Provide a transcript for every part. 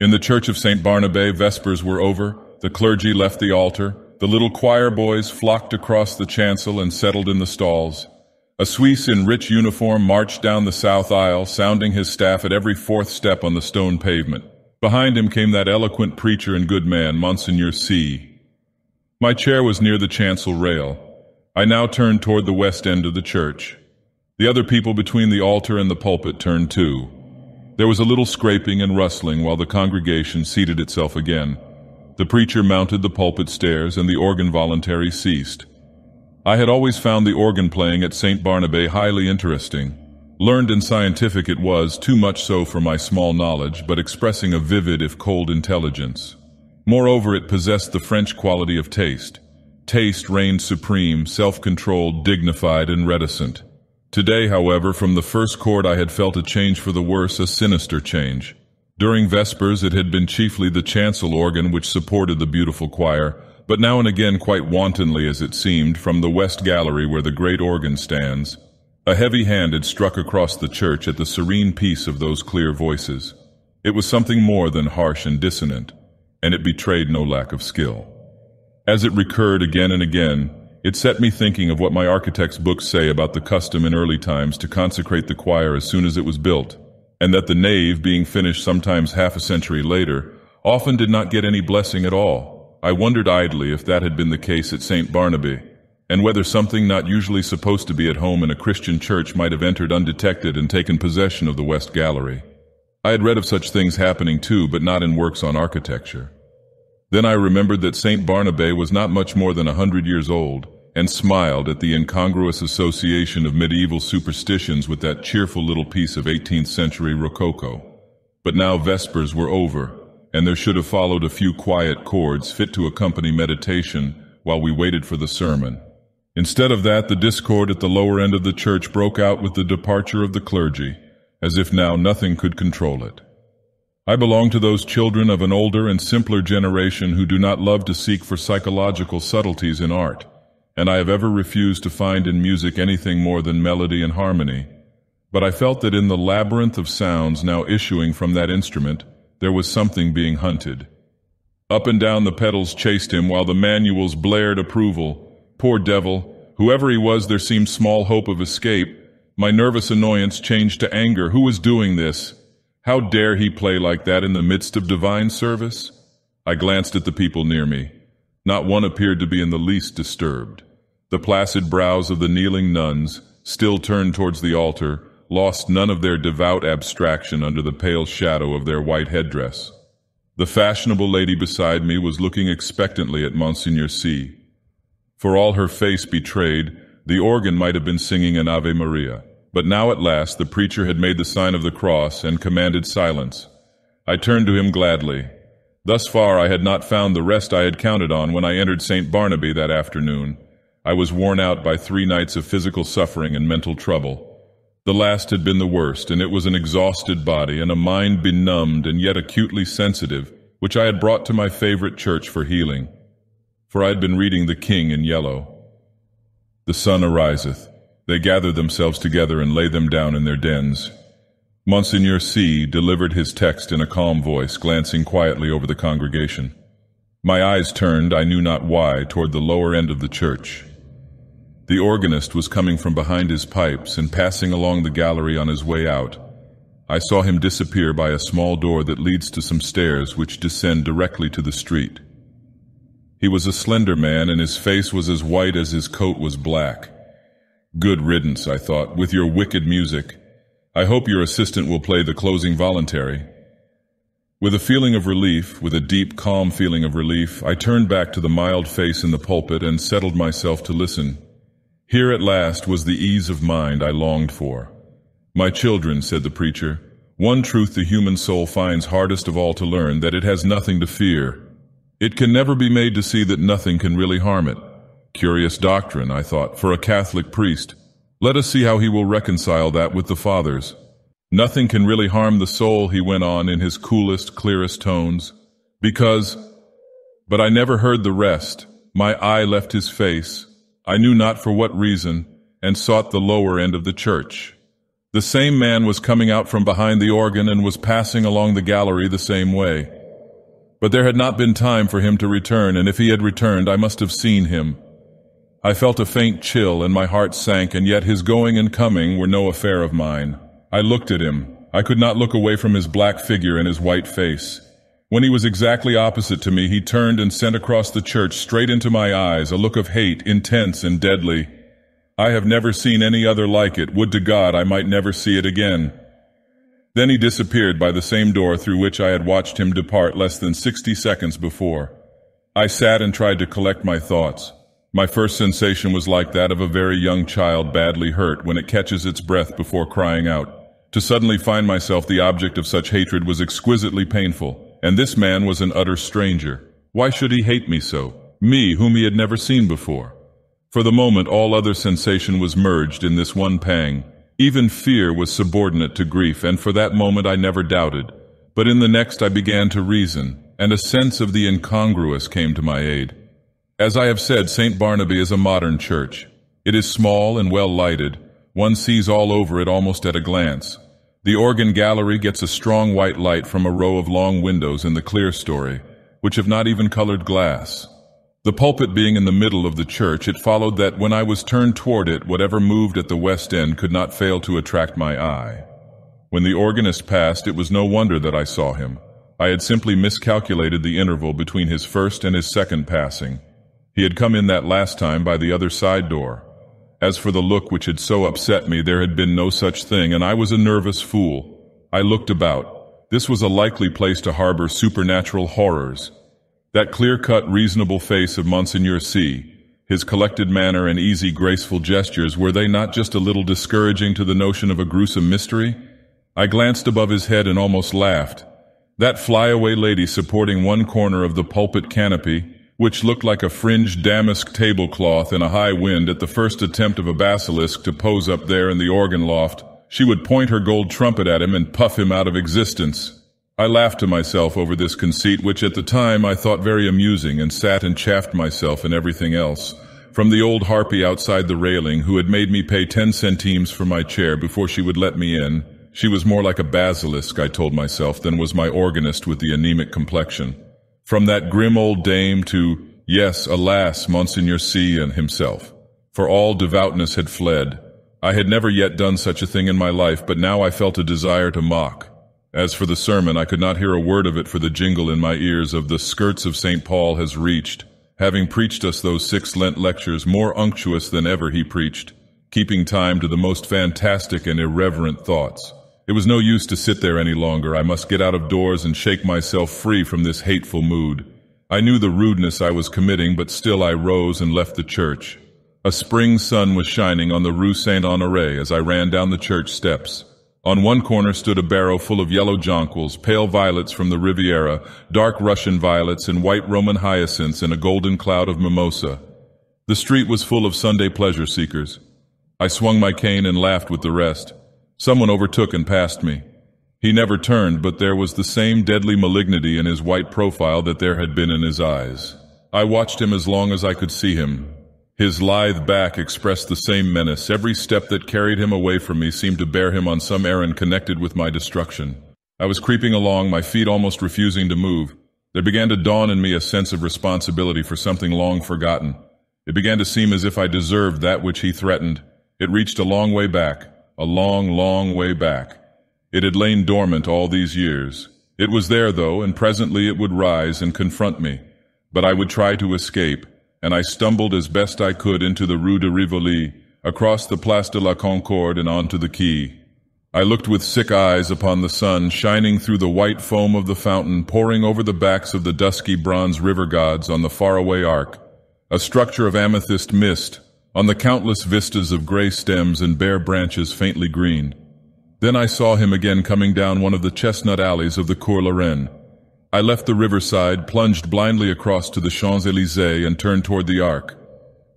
In the church of St. Barnabé, Vespers were over, the clergy left the altar, the little choir boys flocked across the chancel and settled in the stalls. A Suisse in rich uniform marched down the south aisle, sounding his staff at every fourth step on the stone pavement. Behind him came that eloquent preacher and good man, Monsignor C. My chair was near the chancel rail. I now turned toward the west end of the church. The other people between the altar and the pulpit turned too. There was a little scraping and rustling while the congregation seated itself again. The preacher mounted the pulpit stairs and the organ voluntary ceased. I had always found the organ playing at St. Barnabé highly interesting. Learned and scientific it was, too much so for my small knowledge, but expressing a vivid if cold intelligence. Moreover, it possessed the French quality of taste. Taste reigned supreme, self-controlled, dignified, and reticent. Today, however, from the first chord I had felt a change for the worse, a sinister change. During Vespers it had been chiefly the chancel organ which supported the beautiful choir, but now and again quite wantonly as it seemed, from the west gallery where the great organ stands, a heavy hand had struck across the church at the serene peace of those clear voices. It was something more than harsh and dissonant, and it betrayed no lack of skill. As it recurred again and again, it set me thinking of what my architect's books say about the custom in early times to consecrate the choir as soon as it was built, and that the nave, being finished sometimes half a century later, often did not get any blessing at all. I wondered idly if that had been the case at St. Barnabé, and whether something not usually supposed to be at home in a Christian church might have entered undetected and taken possession of the West Gallery. I had read of such things happening too, but not in works on architecture. Then I remembered that St. Barnabé was not much more than a hundred years old, and smiled at the incongruous association of medieval superstitions with that cheerful little piece of 18th century Rococo. But now Vespers were over, and there should have followed a few quiet chords fit to accompany meditation while we waited for the sermon. Instead of that, the discord at the lower end of the church broke out with the departure of the clergy, as if now nothing could control it. I belong to those children of an older and simpler generation who do not love to seek for psychological subtleties in art, and I have ever refused to find in music anything more than melody and harmony. But I felt that in the labyrinth of sounds now issuing from that instrument, there was something being hunted. Up and down the pedals chased him while the manuals blared approval. Poor devil, whoever he was, there seemed small hope of escape. My nervous annoyance changed to anger. Who was doing this? How dare he play like that in the midst of divine service? I glanced at the people near me. Not one appeared to be in the least disturbed. The placid brows of the kneeling nuns, still turned towards the altar, lost none of their devout abstraction under the pale shadow of their white headdress. The fashionable lady beside me was looking expectantly at Monsignor C. For all her face betrayed, the organ might have been singing an Ave Maria. But now at last the preacher had made the sign of the cross and commanded silence. I turned to him gladly. Thus far I had not found the rest I had counted on when I entered St. Barnabé that afternoon. I was worn out by three nights of physical suffering and mental trouble. The last had been the worst, and it was an exhausted body and a mind benumbed and yet acutely sensitive, which I had brought to my favorite church for healing. For I had been reading The King in Yellow. The sun ariseth. They gather themselves together and lay them down in their dens. Monsignor C. delivered his text in a calm voice, glancing quietly over the congregation. My eyes turned, I knew not why, toward the lower end of the church. The organist was coming from behind his pipes and passing along the gallery on his way out. I saw him disappear by a small door that leads to some stairs which descend directly to the street. He was a slender man and his face was as white as his coat was black. Good riddance, I thought, with your wicked music. I hope your assistant will play the closing voluntary. With a feeling of relief, with a deep, calm feeling of relief, I turned back to the mild face in the pulpit and settled myself to listen. Here at last was the ease of mind I longed for. My children, said the preacher, one truth the human soul finds hardest of all to learn, that it has nothing to fear. It can never be made to see that nothing can really harm it. Curious doctrine, I thought, for a Catholic priest. Let us see how he will reconcile that with the Fathers. Nothing can really harm the soul, he went on in his coolest, clearest tones, because... But I never heard the rest. My eye left his face. I knew not for what reason, and sought the lower end of the church. The same man was coming out from behind the organ and was passing along the gallery the same way. But there had not been time for him to return, and if he had returned, I must have seen him. I felt a faint chill, and my heart sank, and yet his going and coming were no affair of mine. I looked at him. I could not look away from his black figure and his white face. When he was exactly opposite to me, he turned and sent across the church straight into my eyes a look of hate, intense and deadly. I have never seen any other like it. Would to God I might never see it again. Then he disappeared by the same door through which I had watched him depart less than sixty seconds before. I sat and tried to collect my thoughts. My first sensation was like that of a very young child badly hurt when it catches its breath before crying out. To suddenly find myself the object of such hatred was exquisitely painful and this man was an utter stranger. Why should he hate me so? Me, whom he had never seen before. For the moment all other sensation was merged in this one pang. Even fear was subordinate to grief, and for that moment I never doubted. But in the next I began to reason, and a sense of the incongruous came to my aid. As I have said, St. Barnabé is a modern church. It is small and well lighted. One sees all over it almost at a glance. The organ gallery gets a strong white light from a row of long windows in the clerestory, which have not even colored glass. The pulpit being in the middle of the church, it followed that when I was turned toward it, whatever moved at the west end could not fail to attract my eye. When the organist passed, it was no wonder that I saw him. I had simply miscalculated the interval between his first and his second passing. He had come in that last time by the other side door. As for the look which had so upset me, there had been no such thing, and I was a nervous fool. I looked about. This was a likely place to harbor supernatural horrors. That clear-cut, reasonable face of Monsignor C., his collected manner and easy, graceful gestures, were they not just a little discouraging to the notion of a gruesome mystery? I glanced above his head and almost laughed. That flyaway lady supporting one corner of the pulpit canopy, which looked like a fringed damask tablecloth in a high wind at the first attempt of a basilisk to pose up there in the organ loft, she would point her gold trumpet at him and puff him out of existence. I laughed to myself over this conceit, which at the time I thought very amusing, and sat and chaffed myself and everything else. From the old harpy outside the railing, who had made me pay ten centimes for my chair before she would let me in, she was more like a basilisk, I told myself, than was my organist with the anemic complexion. From that grim old dame to, yes, alas, Monsignor C. and himself. For all devoutness had fled. I had never yet done such a thing in my life, but now I felt a desire to mock. As for the sermon, I could not hear a word of it for the jingle in my ears of the skirts of St. Paul has reached, having preached us those six Lent lectures more unctuous than ever he preached, keeping time to the most fantastic and irreverent thoughts. It was no use to sit there any longer. I must get out of doors and shake myself free from this hateful mood. I knew the rudeness I was committing, but still I rose and left the church. A spring sun was shining on the Rue Saint-Honoré as I ran down the church steps. On one corner stood a barrow full of yellow jonquils, pale violets from the Riviera, dark Russian violets, and white Roman hyacinths in a golden cloud of mimosa. The street was full of Sunday pleasure seekers. I swung my cane and laughed with the rest. Someone overtook and passed me. He never turned, but there was the same deadly malignity in his white profile that there had been in his eyes. I watched him as long as I could see him. His lithe back expressed the same menace. Every step that carried him away from me seemed to bear him on some errand connected with my destruction. I was creeping along, my feet almost refusing to move. There began to dawn in me a sense of responsibility for something long forgotten. It began to seem as if I deserved that which he threatened. It reached a long way back a long, long way back. It had lain dormant all these years. It was there, though, and presently it would rise and confront me. But I would try to escape, and I stumbled as best I could into the Rue de Rivoli, across the Place de la Concorde and onto the quay. I looked with sick eyes upon the sun shining through the white foam of the fountain pouring over the backs of the dusky bronze river gods on the faraway arc, a structure of amethyst mist on the countless vistas of gray stems and bare branches faintly green. Then I saw him again coming down one of the chestnut alleys of the Cours la Reine. I left the riverside, plunged blindly across to the Champs-Élysées, and turned toward the Arc.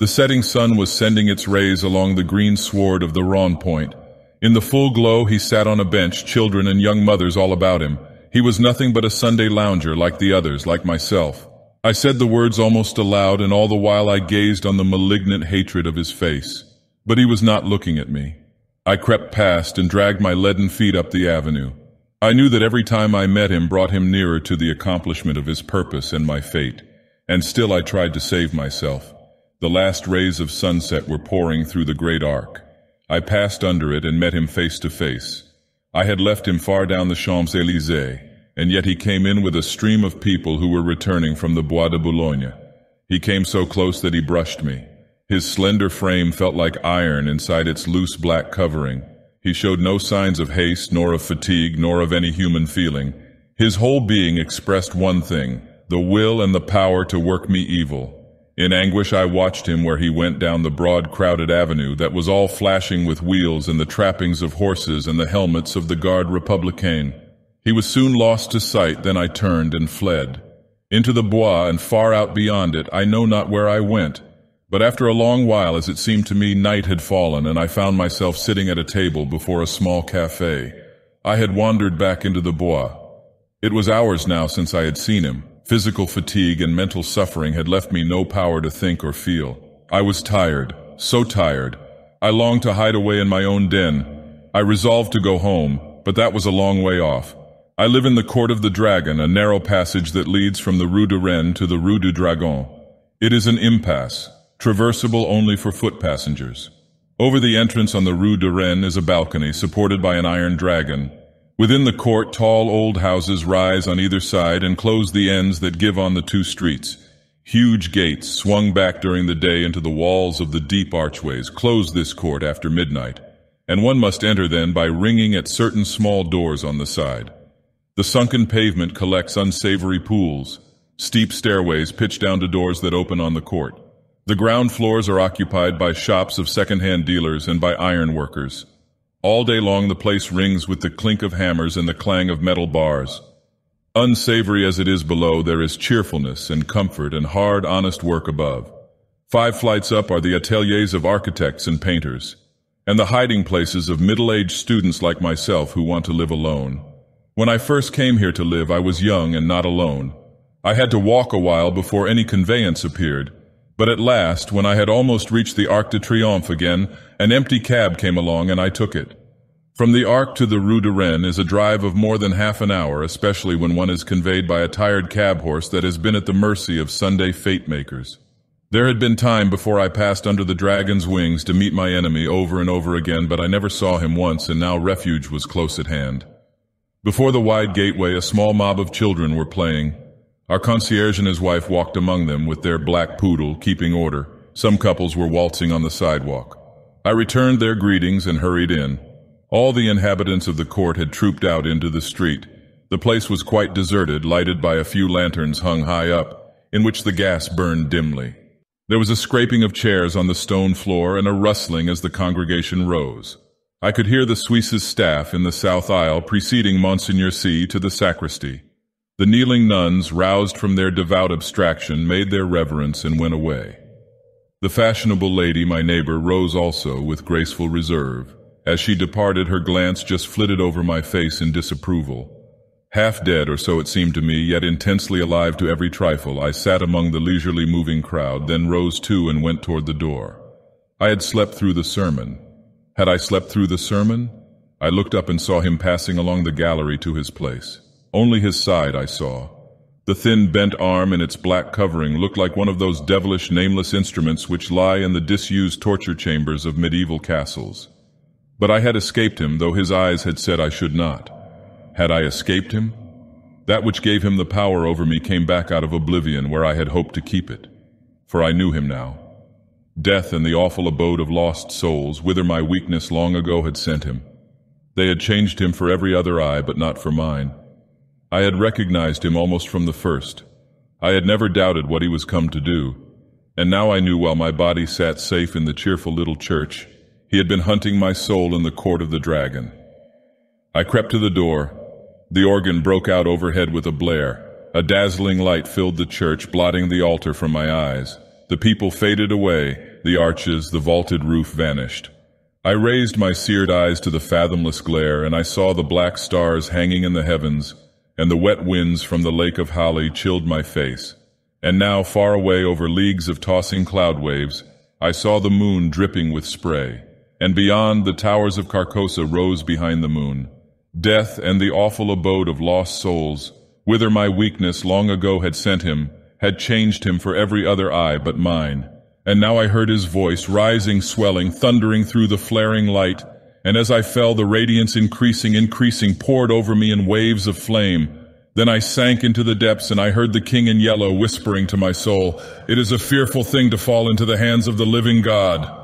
The setting sun was sending its rays along the green sward of the Rond Point. In the full glow, he sat on a bench, children and young mothers all about him. He was nothing but a Sunday lounger like the others, like myself. I said the words almost aloud, and all the while I gazed on the malignant hatred of his face. But he was not looking at me. I crept past and dragged my leaden feet up the avenue. I knew that every time I met him brought him nearer to the accomplishment of his purpose and my fate, and still I tried to save myself. The last rays of sunset were pouring through the great arc. I passed under it and met him face to face. I had left him far down the Champs-Élysées, and yet he came in with a stream of people who were returning from the Bois de Boulogne. He came so close that he brushed me. His slender frame felt like iron inside its loose black covering, he showed no signs of haste, nor of fatigue, nor of any human feeling. His whole being expressed one thing, the will and the power to work me evil. In anguish I watched him where he went down the broad crowded avenue that was all flashing with wheels and the trappings of horses and the helmets of the Garde Republicaine. He was soon lost to sight, then I turned and fled. Into the bois and far out beyond it, I know not where I went, but after a long while, as it seemed to me, night had fallen, and I found myself sitting at a table before a small cafe. I had wandered back into the bois. It was hours now since I had seen him. Physical fatigue and mental suffering had left me no power to think or feel. I was tired, so tired. I longed to hide away in my own den. I resolved to go home, but that was a long way off. I live in the Court of the Dragon, a narrow passage that leads from the Rue de Rennes to the Rue du Dragon. It is an impasse, traversable only for foot passengers. Over the entrance on the Rue de Rennes is a balcony supported by an iron dragon. Within the court, tall old houses rise on either side and close the ends that give on the two streets. Huge gates, swung back during the day into the walls of the deep archways, close this court after midnight, and one must enter then by ringing at certain small doors on the side. The sunken pavement collects unsavory pools. Steep stairways pitch down to doors that open on the court. The ground floors are occupied by shops of second-hand dealers and by iron workers. All day long the place rings with the clink of hammers and the clang of metal bars. Unsavory as it is below, there is cheerfulness and comfort and hard, honest work above. Five flights up are the ateliers of architects and painters, and the hiding places of middle-aged students like myself who want to live alone. When I first came here to live, I was young and not alone. I had to walk a while before any conveyance appeared, but at last, when I had almost reached the Arc de Triomphe again, an empty cab came along and I took it. From the Arc to the Rue de Rennes is a drive of more than half an hour, especially when one is conveyed by a tired cab horse that has been at the mercy of Sunday fête makers. There had been time before I passed under the dragon's wings to meet my enemy over and over again, but I never saw him once, and now refuge was close at hand. Before the wide gateway, a small mob of children were playing. Our concierge and his wife walked among them with their black poodle, keeping order. Some couples were waltzing on the sidewalk. I returned their greetings and hurried in. All the inhabitants of the court had trooped out into the street. The place was quite deserted, lighted by a few lanterns hung high up, in which the gas burned dimly. There was a scraping of chairs on the stone floor and a rustling as the congregation rose. I could hear the Suisse's staff in the south aisle preceding Monsignor C. to the sacristy. The kneeling nuns, roused from their devout abstraction, made their reverence and went away. The fashionable lady, my neighbor, rose also with graceful reserve. As she departed, her glance just flitted over my face in disapproval. Half dead, or so it seemed to me, yet intensely alive to every trifle, I sat among the leisurely moving crowd, then rose too and went toward the door. I had slept through the sermon. Had I slept through the sermon? I looked up and saw him passing along the gallery to his place. Only his side I saw. The thin bent arm in its black covering looked like one of those devilish nameless instruments which lie in the disused torture chambers of medieval castles. But I had escaped him, though his eyes had said I should not. Had I escaped him? That which gave him the power over me came back out of oblivion where I had hoped to keep it. For I knew him now. Death and the awful abode of lost souls, whither my weakness long ago had sent him. They had changed him for every other eye, but not for mine. I had recognized him almost from the first. I had never doubted what he was come to do, and now I knew while my body sat safe in the cheerful little church, he had been hunting my soul in the court of the dragon. I crept to the door. The organ broke out overhead with a blare. A dazzling light filled the church, blotting the altar from my eyes. The people faded away, the arches, the vaulted roof vanished. I raised my seared eyes to the fathomless glare, and I saw the black stars hanging in the heavens, and the wet winds from the lake of Hali chilled my face. And now, far away over leagues of tossing cloud waves, I saw the moon dripping with spray. and beyond the towers of Carcosa rose behind the moon. Death and the awful abode of lost souls, whither my weakness long ago had sent him, had changed him for every other eye but mine. And now I heard his voice, rising, swelling, thundering through the flaring light, and as I fell, the radiance increasing, increasing, poured over me in waves of flame. Then I sank into the depths, and I heard the king in yellow whispering to my soul, It is a fearful thing to fall into the hands of the living God.